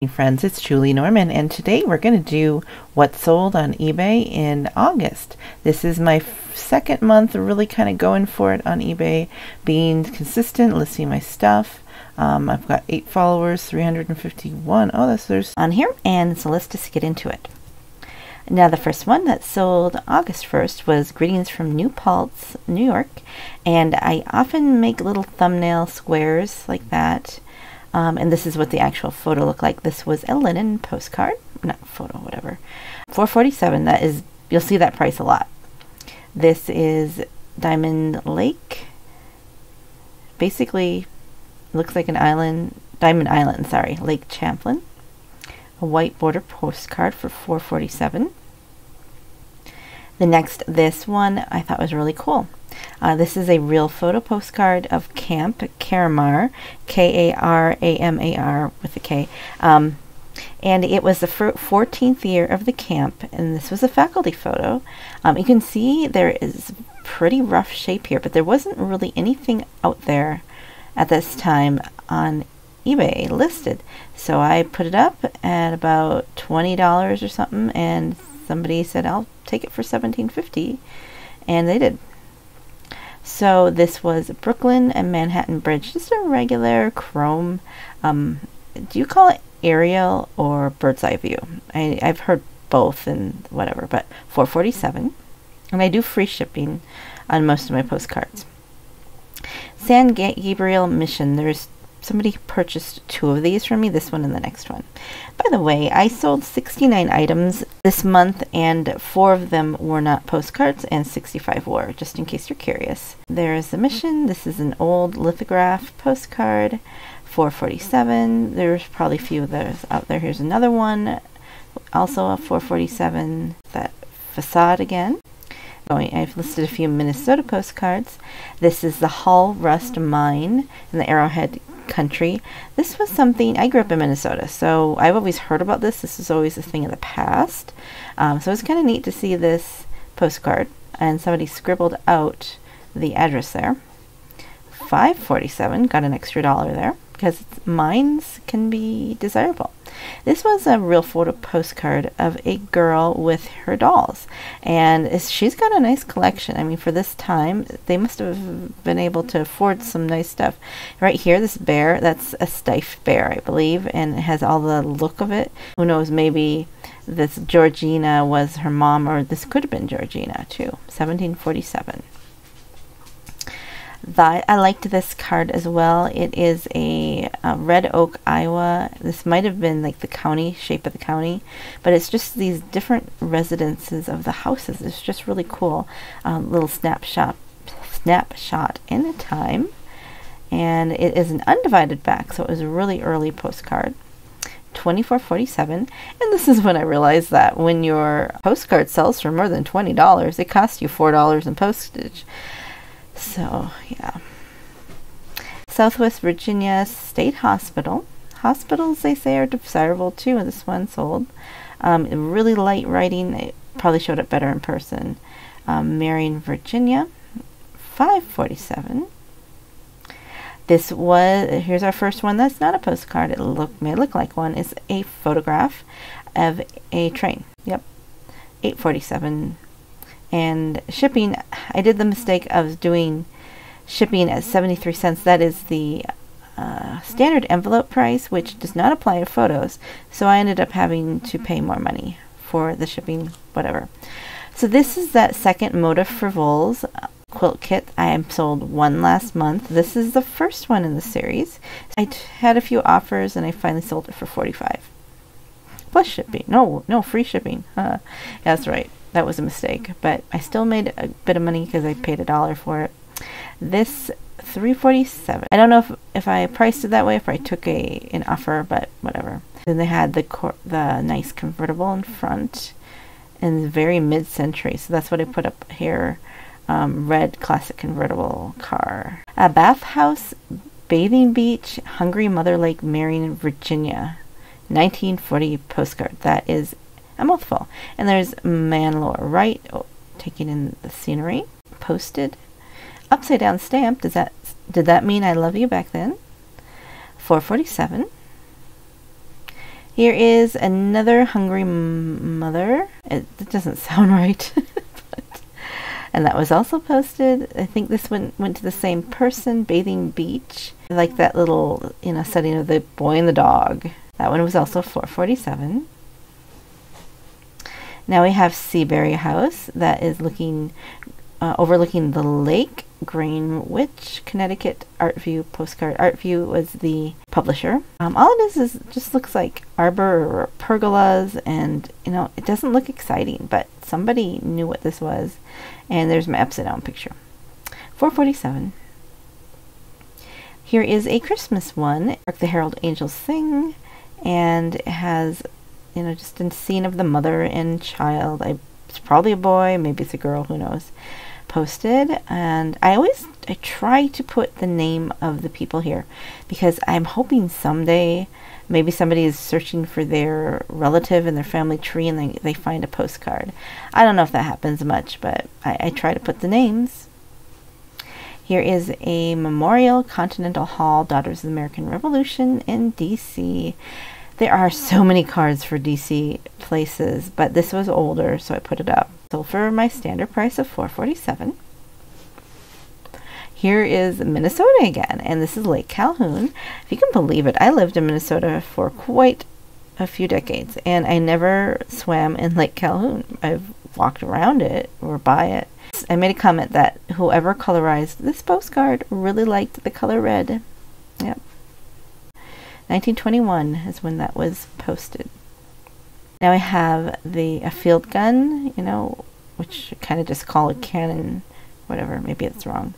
Hey friends, it's Julie Norman, and today we're going to do what sold on eBay in August. This is my second month really kind of going for it on eBay, being consistent, listing my stuff. Um, I've got eight followers, 351. Oh, that's there's on here, and so let's just get into it. Now, the first one that sold August 1st was Greetings from New Paltz, New York, and I often make little thumbnail squares like that um, and this is what the actual photo looked like. This was a linen postcard, not photo, whatever. 447. That is, you'll see that price a lot. This is Diamond Lake. Basically, looks like an island, Diamond Island, sorry, Lake Champlain. A white border postcard for 447. The next, this one I thought was really cool. Uh, this is a real photo postcard of Camp Karamar, K A R A M A R with a K. Um, and it was the 14th year of the camp, and this was a faculty photo. Um, you can see there is pretty rough shape here, but there wasn't really anything out there at this time on eBay listed. So I put it up at about $20 or something, and somebody said, I'll take it for 1750 and they did. So this was Brooklyn and Manhattan Bridge, just a regular chrome. Um, do you call it aerial or bird's eye view? I, I've heard both and whatever, but 447. And I do free shipping on most of my postcards. San Gabriel Mission. There's somebody purchased two of these from me, this one and the next one. By the way, I sold 69 items this month and four of them were not postcards and 65 were, just in case you're curious. There is the mission. This is an old lithograph postcard, 447. There's probably a few of those out there. Here's another one, also a 447, that facade again. Oh, I've listed a few Minnesota postcards. This is the Hull Rust Mine in the Arrowhead country. This was something, I grew up in Minnesota, so I've always heard about this. This is always a thing of the past. Um, so it's kind of neat to see this postcard, and somebody scribbled out the address there. 547, got an extra dollar there because mines can be desirable. This was a real photo postcard of a girl with her dolls, and she's got a nice collection. I mean, for this time, they must have been able to afford some nice stuff. Right here, this bear, that's a Steiff bear, I believe, and it has all the look of it. Who knows, maybe this Georgina was her mom, or this could have been Georgina too. 1747 that I liked this card as well. It is a, a, Red Oak, Iowa. This might have been like the county, shape of the county, but it's just these different residences of the houses. It's just really cool. Um, little snapshot, snapshot in a time. And it is an undivided back, so it was a really early postcard. 24.47 and this is when I realized that when your postcard sells for more than $20 it costs you $4 in postage so, yeah. Southwest Virginia State Hospital. Hospitals, they say, are desirable too, this one sold. Um, really light writing. It probably showed up better in person. Um, Marion, Virginia. 547. This was, here's our first one that's not a postcard. It look, may look like one. It's a photograph of a train. Yep. 847 and shipping, I did the mistake of doing shipping at 73 cents. That is the uh, standard envelope price, which does not apply to photos. So I ended up having to pay more money for the shipping, whatever. So this is that second Motif Frivoles quilt kit. I sold one last month. This is the first one in the series. I had a few offers and I finally sold it for 45 plus shipping. No, no, free shipping. Uh, that's right that was a mistake, but I still made a bit of money because I paid a dollar for it. This 347. I don't know if if I priced it that way, if I took a an offer, but whatever. Then they had the the nice convertible in front, and very mid-century. So that's what I put up here. Um, red classic convertible car. A bathhouse, bathing beach, Hungry Mother Lake, Marion, Virginia. 1940 postcard. That is a mouthful. And there's man lower right, oh, taking in the scenery, posted, upside down stamp. Does that did that mean I love you back then? 447. Here is another hungry mother. It, it, doesn't sound right. but, and that was also posted. I think this one went to the same person, Bathing Beach. Like that little, you know, setting of the boy and the dog. That one was also 447. Now we have Seabury House that is looking uh, overlooking the lake, Greenwich, Connecticut. Artview postcard. Artview was the publisher. Um, all it is is just looks like arbor or pergolas, and you know it doesn't look exciting, but somebody knew what this was. And there's my upside down picture. 447. Here is a Christmas one. The Herald Angels Sing, and it has you know, just a scene of the mother and child. I, it's probably a boy, maybe it's a girl, who knows. Posted, and I always I try to put the name of the people here because I'm hoping someday maybe somebody is searching for their relative in their family tree and they, they find a postcard. I don't know if that happens much, but I, I try to put the names. Here is a memorial, Continental Hall, Daughters of the American Revolution in DC. There are so many cards for DC places, but this was older, so I put it up. So for my standard price of 447 here is Minnesota again, and this is Lake Calhoun. If you can believe it, I lived in Minnesota for quite a few decades, and I never swam in Lake Calhoun. I've walked around it or by it. I made a comment that whoever colorized this postcard really liked the color red. Yep. 1921 is when that was posted. Now I have the a field gun, you know, which kind of just call a cannon, whatever. Maybe it's wrong.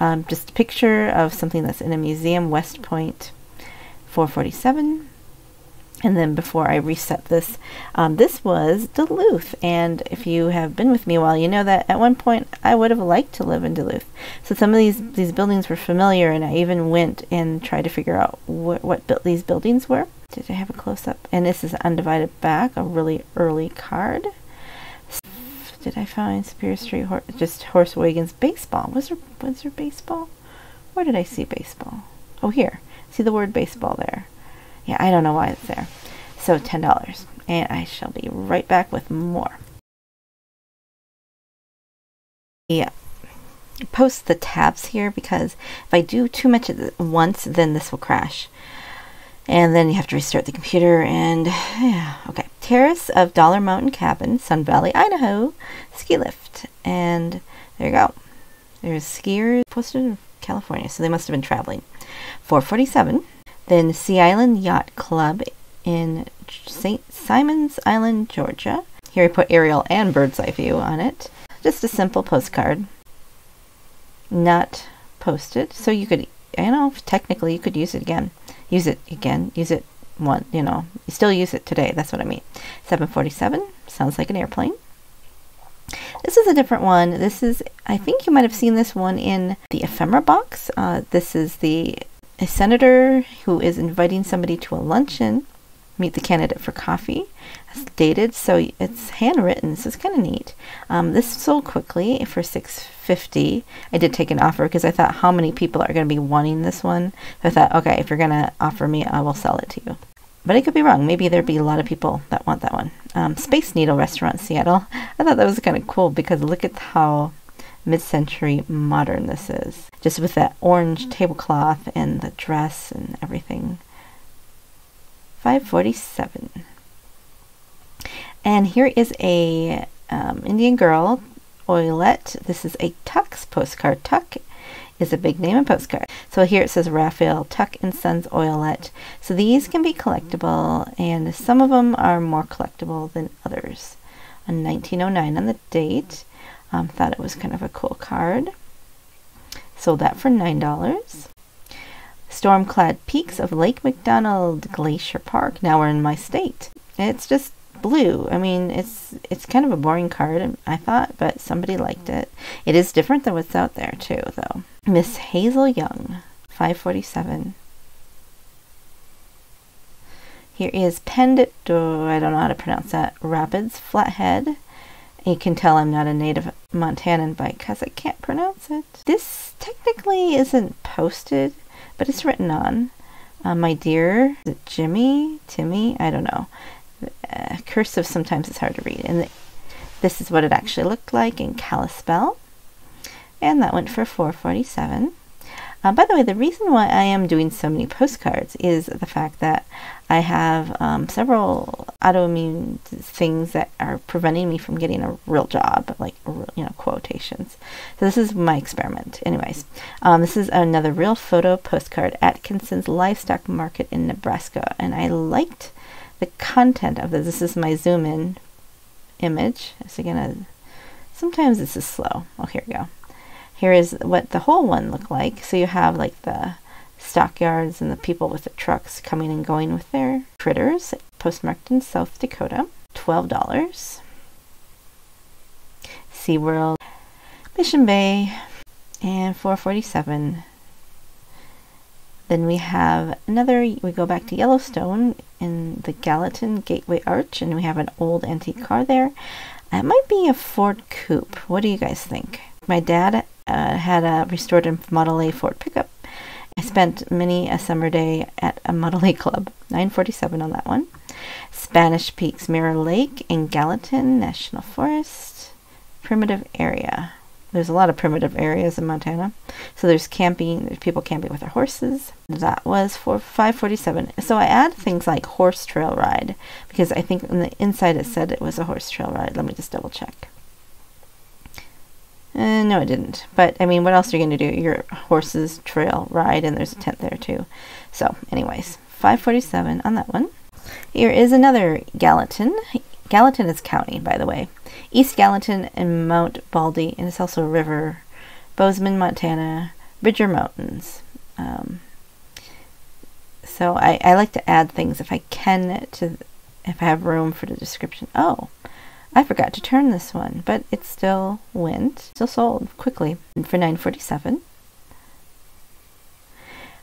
Um, just a picture of something that's in a museum, West Point, 447. And then before I reset this, um, this was Duluth. And if you have been with me a while, you know that at one point I would have liked to live in Duluth. So some of these, these buildings were familiar, and I even went and tried to figure out wh- what bu- these buildings were. Did I have a close up? And this is Undivided Back, a really early card. Did I find Superior Street? Hor- just Horace Wiggins baseball. Was there, was there baseball? Where did I see baseball? Oh, here. See the word baseball there. Yeah, I don't know why it's there. So $10. And I shall be right back with more. Yeah. Post the tabs here because if I do too much at once, then this will crash. And then you have to restart the computer and yeah, okay. Terrace of Dollar Mountain Cabin, Sun Valley, Idaho, ski lift. And there you go. There's skiers posted in California, so they must have been traveling. 447. Then Sea Island Yacht Club in St. Simons Island, Georgia. Here I put aerial and bird's eye view on it. Just a simple postcard. Not posted. So you could, you know, technically you could use it again. Use it again. Use it one, you know, you still use it today. That's what I mean. 747. Sounds like an airplane. This is a different one. This is, I think you might have seen this one in the ephemera box. Uh, this is the a senator who is inviting somebody to a luncheon, meet the candidate for coffee. It's dated, so it's handwritten, so it's kind of neat. Um, this sold quickly for six fifty. I did take an offer because I thought how many people are going to be wanting this one. So I thought, okay, if you're going to offer me, I will sell it to you. But I could be wrong. Maybe there'd be a lot of people that want that one. Um, Space Needle Restaurant, Seattle. I thought that was kind of cool because look at how mid-century modern this is. Just with that orange tablecloth and the dress and everything. 547. And here is a um, Indian girl, Oilette. This is a Tuck's postcard. Tuck is a big name and postcard. So here it says Raphael Tuck and Sons Oilette. So these can be collectible, and some of them are more collectible than others. On 1909 on the date. Um, thought it was kind of a cool card. Sold that for $9. Stormclad Peaks of Lake McDonald Glacier Park. Now we're in my state. It's just blue. I mean, it's it's kind of a boring card, I thought, but somebody liked it. It is different than what's out there too, though. Miss Hazel Young, 547. Here is Pendant, oh, I don't know how to pronounce that, Rapids Flathead. You can tell I'm not a native Montanan by because I can't pronounce it. This technically isn't posted, but it's written on. Uh, my dear, is Jimmy? Timmy? I don't know. Uh, cursive sometimes it's hard to read. And the, this is what it actually looked like in Kalispell. And that went for 447. Uh, by the way, the reason why I am doing so many postcards is the fact that I have um, several autoimmune things that are preventing me from getting a real job, like you know quotations. So this is my experiment. Anyways, um, this is another real photo postcard. At Atkinson's livestock market in Nebraska, and I liked the content of this. This is my zoom in image. So again, sometimes this is slow. Oh, here we go. Here is what the whole one looked like. So you have like the stockyards and the people with the trucks coming and going with their critters. Postmarked in South Dakota. $12. SeaWorld, Mission Bay, and 447 then we have another, we go back to Yellowstone in the Gallatin Gateway Arch, and we have an old antique car there. It might be a Ford Coupe. What do you guys think? My dad uh, had a restored Model A Ford pickup. I spent many a summer day at a Model A club. 947 on that one. Spanish Peaks Mirror Lake in Gallatin National Forest. Primitive area. There's a lot of primitive areas in Montana. So there's camping, there's people camping with their horses. That was for 547. So I add things like horse trail ride because I think on the inside it said it was a horse trail ride. Let me just double check. Uh, no, it didn't. But I mean, what else are you going to do? Your horses trail ride, and there's a tent there too. So, anyways, 547 on that one. Here is another Gallatin. Gallatin is county, by the way. East Gallatin and Mount Baldy, and it's also a river. Bozeman, Montana, Bridger Mountains. Um, so I, I like to add things if I can to if I have room for the description. Oh, I forgot to turn this one, but it still went, still sold quickly for 947.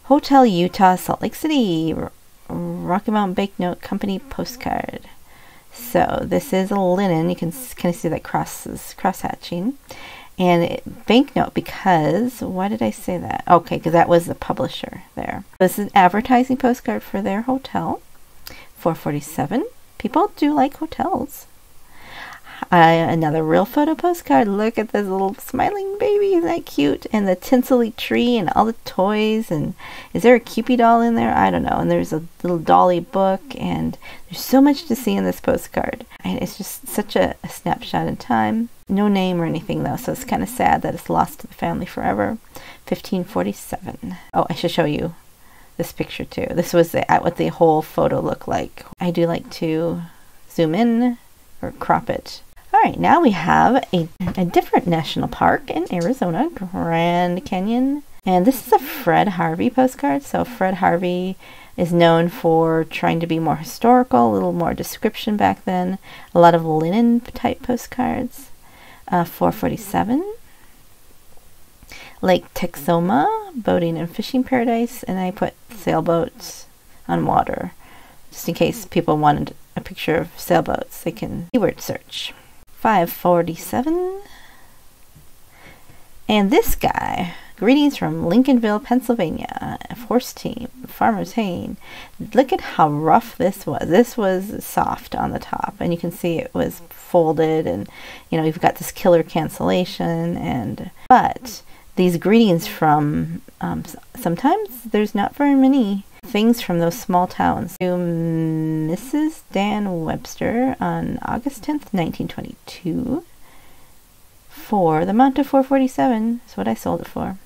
Hotel Utah, Salt Lake City, Rocky Mountain Banknote Company postcard. So this is a linen. You can kind of see that crosses cross hatching, and it, banknote because why did I say that? Okay, because that was the publisher there. This is an advertising postcard for their hotel. 447. People do like hotels. Uh, another real photo postcard. Look at this little smiling baby. Isn't that cute? And the tinsely tree and all the toys. And is there a Cupid doll in there? I don't know. And there's a little dolly book. And there's so much to see in this postcard. And it's just such a, a snapshot in time. No name or anything though, so it's kind of sad that it's lost to the family forever. 1547. Oh, I should show you this picture too. This was the, what the whole photo looked like. I do like to zoom in or crop it right, now we have a, a different national park in Arizona, Grand Canyon. And this is a Fred Harvey postcard. So Fred Harvey is known for trying to be more historical, a little more description back then. A lot of linen type postcards. Uh, 447. Lake Texoma, boating and fishing paradise, and I put sailboats on water, just in case people wanted a picture of sailboats. They can keyword search. 547. And this guy, greetings from Lincolnville, Pennsylvania, horse team, Farmer's Hayne. Look at how rough this was. This was soft on the top, and you can see it was folded, and you know, you've got this killer cancellation, and but these greetings from um, sometimes there's not very many things from those small towns. To Mrs. Dan Webster on August 10th, 1922 for the amount of 447 is what I sold it for.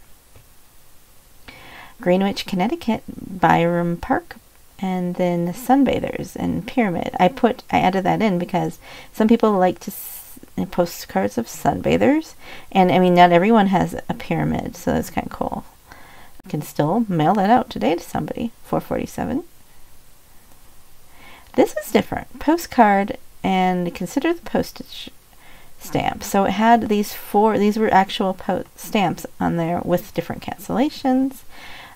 Greenwich, Connecticut, Byram Park, and then Sunbathers and Pyramid. I put I added that in because some people like to uh, postcards of sunbathers, and I mean not everyone has a pyramid, so that's kind of cool can still mail that out today to somebody. 447. This is different. Postcard and consider the postage stamp. So it had these four, these were actual po- stamps on there with different cancellations.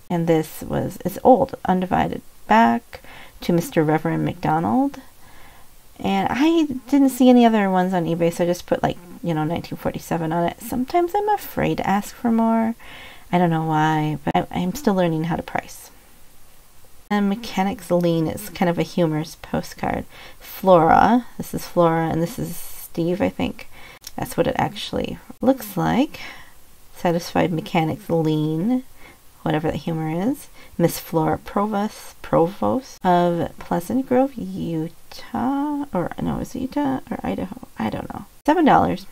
And this was, it's old, undivided back to Mr. Reverend McDonald. And I didn't see any other ones on eBay, so I just put like, you know, 1947 on it. Sometimes I'm afraid to ask for more I don't know why, but I, am still learning how to price. And Mechanics Lean is kind of a humorous postcard. Flora, this is Flora, and this is Steve, I think. That's what it actually looks like. Satisfied Mechanics Lean, whatever the humor is. Miss Flora Provost, Provost of Pleasant Grove, Utah, or no, is it Utah or Idaho? I don't know. Seven dollars.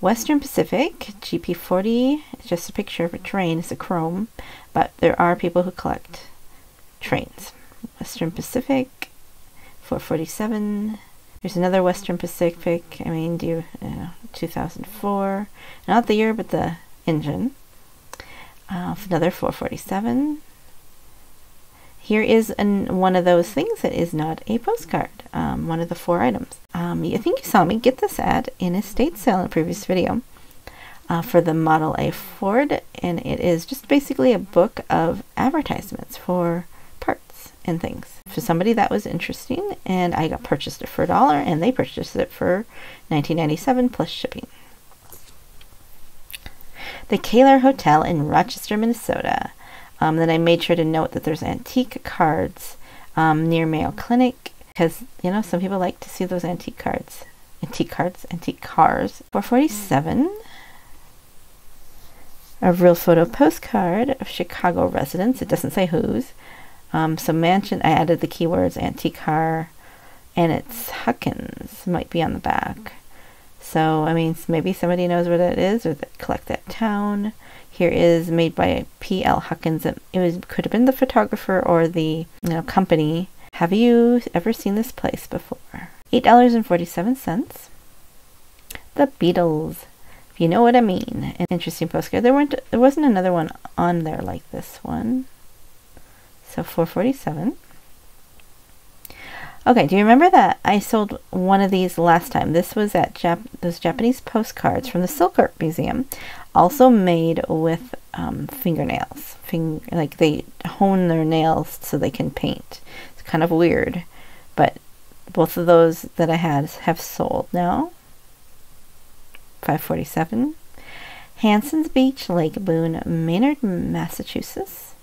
Western Pacific GP40 It's just a picture of a train. It's a chrome, but there are people who collect trains. Western Pacific 447. There's another Western Pacific. I mean, do you, uh, 2004? Not the year, but the engine. Uh, another 447. Here is an, one of those things that is not a postcard, um, one of the four items. Um, I think you saw me get this ad in estate sale in a previous video uh, for the Model A Ford, and it is just basically a book of advertisements for parts and things. For somebody that was interesting, and I got purchased it for a dollar, and they purchased it for 19.97 plus shipping. The Kahler Hotel in Rochester, Minnesota. Um, then I made sure to note that there's antique cards um, near Mayo Clinic because you know some people like to see those antique cards, antique cards, antique cars. 447. A real photo postcard of Chicago residents. It doesn't say whose. Um, so mansion. I added the keywords antique car, and it's Huckins. Might be on the back. So I mean, maybe somebody knows where that is, or that collect that town here is made by P.L. Huckins. It was could have been the photographer or the you know company. Have you ever seen this place before? Eight dollars and forty-seven cents. The Beatles, if you know what I mean. An interesting postcard. There weren't. There wasn't another one on there like this one. So four forty-seven. Okay, do you remember that I sold one of these last time? This was at Jap- those Japanese postcards from the Silk Art Museum, also made with um, fingernails. Fing- like they hone their nails so they can paint. It's kind of weird, but both of those that I had have sold now. 547. Hanson's Beach, Lake Boon, Maynard, Massachusetts.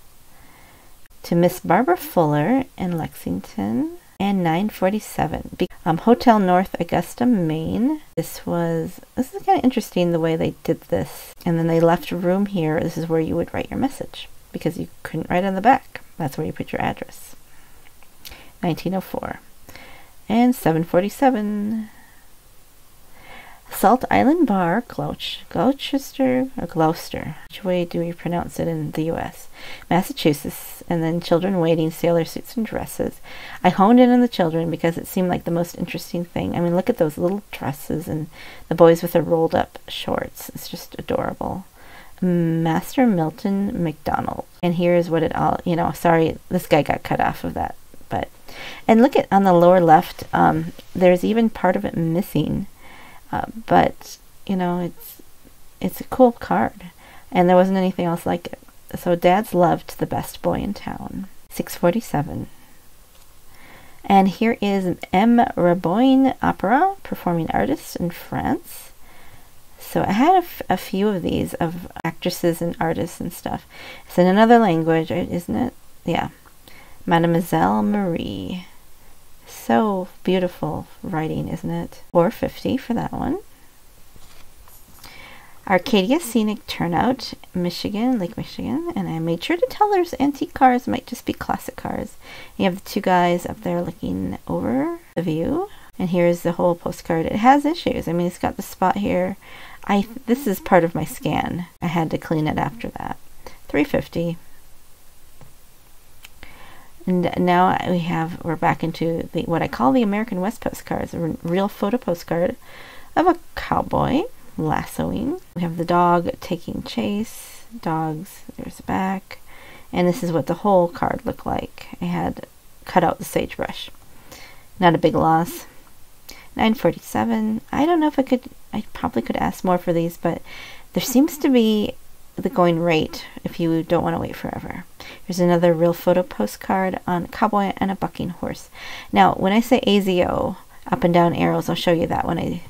To Miss Barbara Fuller in Lexington and 947 um, hotel north augusta maine. This was this is kind of interesting the way they did this. And then they left room here. This is where you would write your message because you couldn't write on the back. That's where you put your address. 1904 and 747 Salt Island Bar, Gloucester, or Gloucester. Which way do we pronounce it in the U.S.? Massachusetts, and then children waiting, sailor suits and dresses. I honed in on the children because it seemed like the most interesting thing. I mean, look at those little dresses and the boys with their rolled up shorts. It's just adorable. Master Milton McDonald. And here's what it all, you know, sorry, this guy got cut off of that. But, and look at on the lower left, um, there's even part of it missing uh, but you know, it's it's a cool card, and there wasn't anything else like it. So Dad's loved the best boy in town. Six forty seven. And here is M. Raboin Opera, performing artist in France. So I had a, f- a few of these of actresses and artists and stuff. It's in another language, isn't it? Yeah. Mademoiselle Marie. So beautiful writing, isn't it? 450 for that one. Arcadia Scenic Turnout, Michigan, Lake Michigan, and I made sure to tell there's antique cars, might just be classic cars. You have the two guys up there looking over the view, and here's the whole postcard. It has issues. I mean, it's got the spot here. I this is part of my scan. I had to clean it after that. 350. And now we have, we're back into the what I call the American West postcards, a real photo postcard of a cowboy lassoing. We have the dog taking chase, dogs, there's the back, and this is what the whole card looked like. I had cut out the sagebrush. Not a big loss. 947. I don't know if I could, I probably could ask more for these, but there seems to be the going rate if you don't want to wait forever. Here's another real photo postcard on a cowboy and a bucking horse. Now, when I say AZO, up and down arrows, I'll show you that when I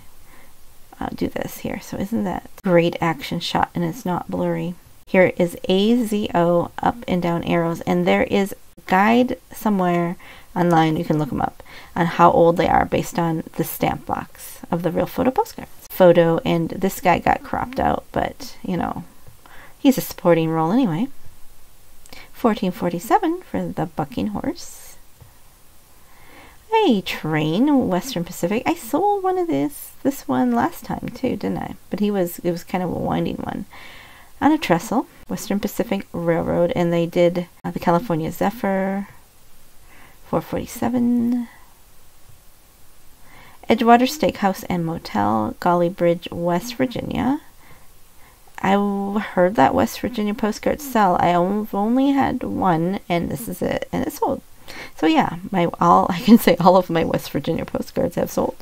uh, do this here. So isn't that great action shot and it's not blurry. Here is AZO up and down arrows, and there is a guide somewhere online, you can look them up, on how old they are based on the stamp box of the real photo postcards. Photo, and this guy got cropped out, but you know, he's a supporting role anyway. 1447 for the bucking horse. A train, Western Pacific. I sold one of this, this one last time too, didn't I? But he was, it was kind of a winding one. On a trestle, Western Pacific Railroad, and they did uh, the California Zephyr, 447. Edgewater Steakhouse and Motel, Gauley Bridge, West Virginia. I heard that West Virginia postcards sell. I only had one, and this is it, and it sold. So yeah, my all I can say all of my West Virginia postcards have sold.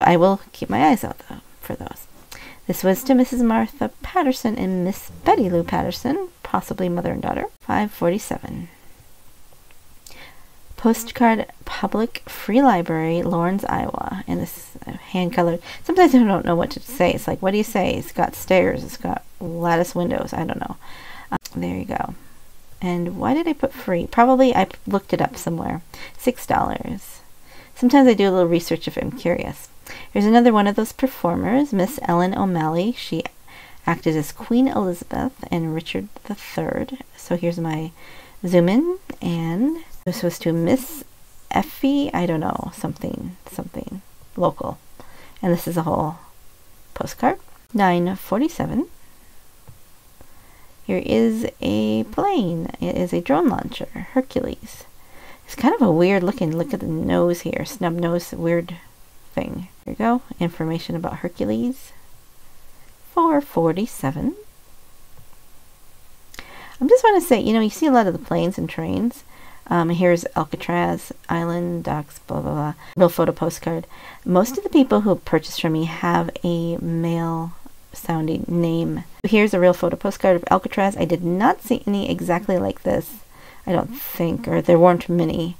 I will keep my eyes out though for those. This was to Mrs. Martha Patterson and Miss Betty Lou Patterson, possibly mother and daughter. 547. Postcard Public Free Library, Lawrence, Iowa. And this hand colored. Sometimes I don't know what to say. It's like, what do you say? It's got stairs. It's got lattice windows. I don't know. Uh, there you go. And why did I put free? Probably I looked it up somewhere. Six dollars. Sometimes I do a little research if I'm curious. Here's another one of those performers, Miss Ellen O'Malley. She acted as Queen Elizabeth and Richard III. So here's my zoom in and this was to Miss Effie, I don't know, something, something local. And this is a whole postcard. 947. Here is a plane. It is a drone launcher, Hercules. It's kind of a weird looking, look at the nose here, snub nose, weird thing. Here you go, information about Hercules. 447. I'm just want to say, you know, you see a lot of the planes and trains. Um, here's Alcatraz Island, docks, blah, blah, blah. Real photo postcard. Most of the people who purchase from me have a male sounding name. Here's a real photo postcard of Alcatraz. I did not see any exactly like this, I don't think, or there weren't many.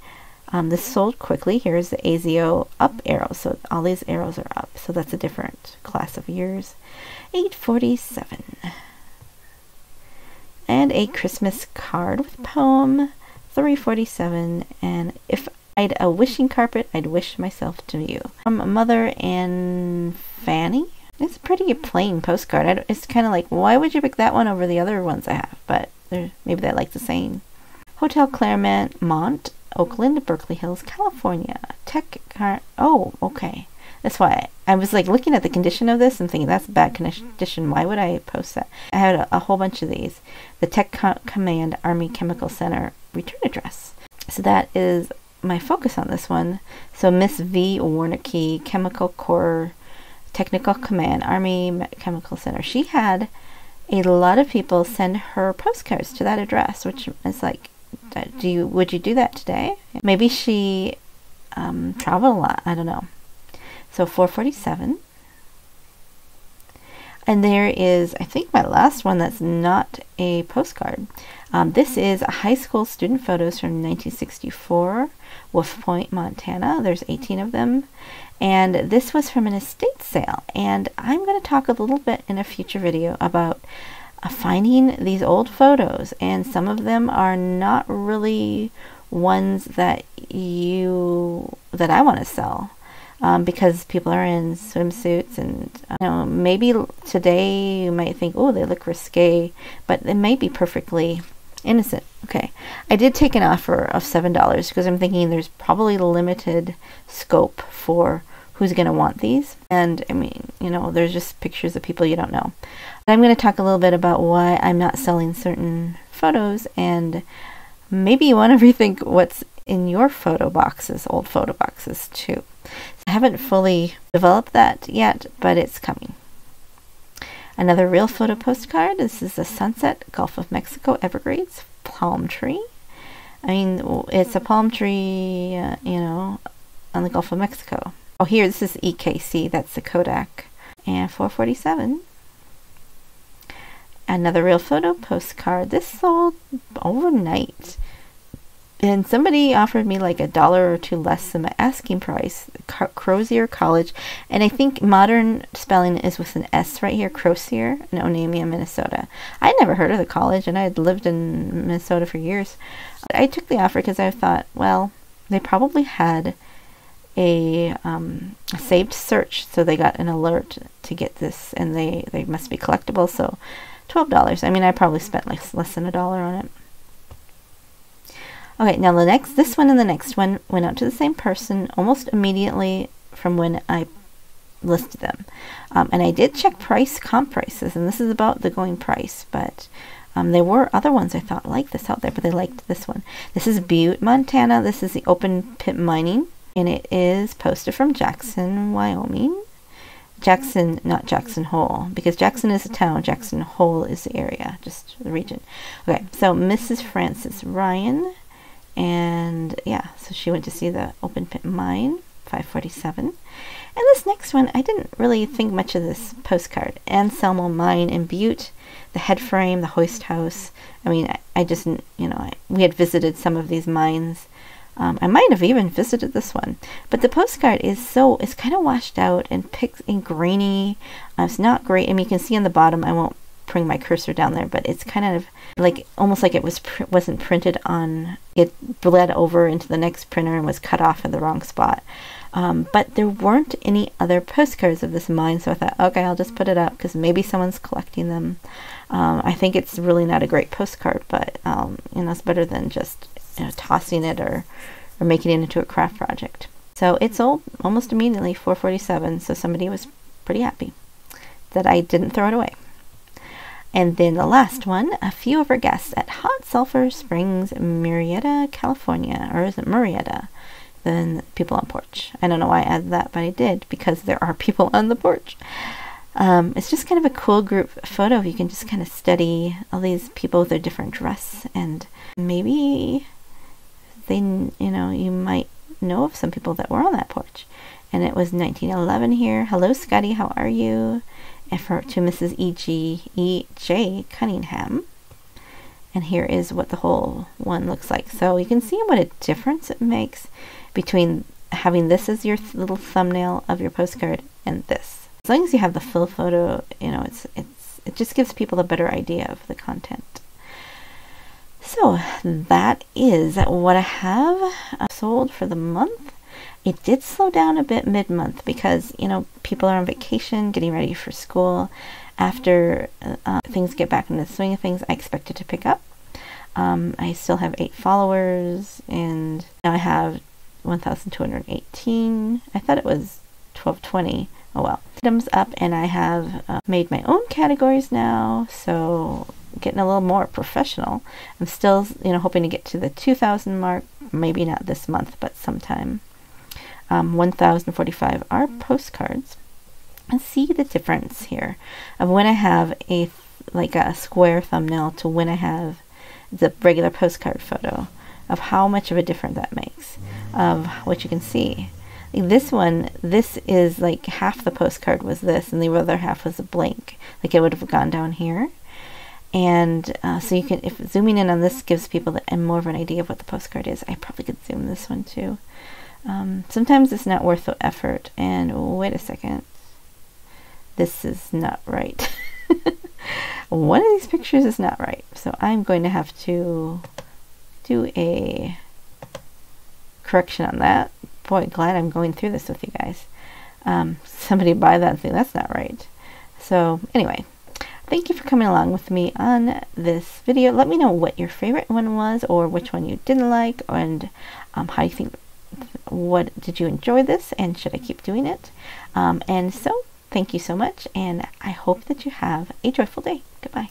Um, this sold quickly. Here's the AZO up arrow. So all these arrows are up. So that's a different class of years. 847. And a Christmas card with poem. 347 and if I'd a wishing carpet I'd wish myself to you. From Mother and Fanny? It's a pretty plain postcard. It's kind of like why would you pick that one over the other ones I have? But maybe they like the same. Hotel Claremont Mont Oakland Berkeley Hills California. Tech car oh okay that's why I was like looking at the condition of this and thinking that's a bad condition. Why would I post that? I had a, a whole bunch of these. The Tech Co Command Army Chemical Center return address. So that is my focus on this one. So Miss V. Warnke, Chemical Corps Technical Command, Army Chemical Center. She had a lot of people send her postcards to that address, which is like, do you would you do that today? Maybe she um, traveled a lot. I don't know. So 447. And there is, I think, my last one that's not a postcard. Um, this is a high school student photos from 1964, Wolf Point, Montana. There's 18 of them. And this was from an estate sale. And I'm going to talk a little bit in a future video about uh, finding these old photos. And some of them are not really ones that you, that I want to sell um, because people are in swimsuits and uh, you know maybe today you might think oh they look risque but they may be perfectly innocent. Okay. I did take an offer of seven dollars because i'm thinking there's probably limited scope for who's going to want these. And i mean you know there's just pictures of people you don't know. But i'm going to talk a little bit about why i'm not selling certain photos and maybe you want to rethink what's in your photo boxes old photo boxes too I haven't fully developed that yet, but it's coming. Another real photo postcard. This is the Sunset Gulf of Mexico Everglades palm tree. I mean, it's a palm tree, uh, you know, on the Gulf of Mexico. Oh, here, this is EKC. That's the Kodak. And 447. Another real photo postcard. This sold overnight. And somebody offered me like a dollar or two less than my asking price, Crozier College. And I think modern spelling is with an S right here, Crosier in Onamia, Minnesota. I'd never heard of the college and I had lived in Minnesota for years. I took the offer because I thought, well, they probably had a, um, saved search, so they got an alert to get this, and they, they must be collectible, so $12. I mean, I probably spent like less than a dollar on it. Okay, now the next, this one and the next one went out to the same person almost immediately from when I listed them. Um, and I did check price comp prices, and this is about the going price, but um, there were other ones I thought like this out there, but they liked this one. This is Butte, Montana. This is the open pit mining, and it is posted from Jackson, Wyoming. Jackson, not Jackson Hole, because Jackson is a town, Jackson Hole is the area, just the region. Okay, so Mrs. Frances Ryan and yeah, so she went to see the open pit mine, 547. And this next one, I didn't really think much of this postcard. Anselmo Mine in Butte, the head frame, the hoist house. I mean, I, I just, you know, I, we had visited some of these mines. Um, I might have even visited this one, but the postcard is so it's kind of washed out and picked and grainy. Uh, it's not great. I mean, you can see on the bottom. I won't bring my cursor down there, but it's kind of like almost like it was pr- wasn't printed on. It bled over into the next printer and was cut off in the wrong spot. Um, but there weren't any other postcards of this mine, so I thought, okay, I'll just put it up because maybe someone's collecting them. Um, I think it's really not a great postcard, but um, you know, it's better than just you know, tossing it or or making it into a craft project. So it sold almost immediately, 447. So somebody was pretty happy that I didn't throw it away. And then the last one, a few of our guests at Hot Sulphur Springs, Murrieta, California, or is it Murrieta? Then people on porch. I don't know why I added that, but I did because there are people on the porch. Um, it's just kind of a cool group photo. You can just kind of study all these people with their different dress, and maybe they, you know, you might know of some people that were on that porch. And it was 1911 here. Hello, Scotty. How are you? Effort to Mrs. E.G. E.J. Cunningham. And here is what the whole one looks like. So you can see what a difference it makes between having this as your little thumbnail of your postcard and this. As long as you have the full photo, you know, it's it's it just gives people a better idea of the content. So that is what I have uh, sold for the month. It did slow down a bit mid month because, you know, people are on vacation, getting ready for school. After uh, things get back in the swing of things, I expect it to pick up. Um, I still have eight followers, and now I have 1,218. I thought it was 1220. Oh well. Items up, and I have uh, made my own categories now, so getting a little more professional. I'm still, you know, hoping to get to the 2,000 mark. Maybe not this month, but sometime um, 1045 are postcards. And see the difference here of when I have a like a square thumbnail to when I have the regular postcard photo of how much of a difference that makes of what you can see. Like this one, this is like half the postcard was this, and the other half was a blank. Like it would have gone down here. And uh, so you can, if zooming in on this gives people the, more of an idea of what the postcard is, I probably could zoom this one too. Um, sometimes it's not worth the effort. And wait a second. This is not right. One of these pictures is not right. So I'm going to have to do a correction on that. Boy, glad I'm going through this with you guys. Um, somebody buy that and think that's not right. So anyway, thank you for coming along with me on this video. Let me know what your favorite one was or which one you didn't like and um, how you think what did you enjoy this and should I keep doing it? Um, and so thank you so much and I hope that you have a joyful day. Goodbye.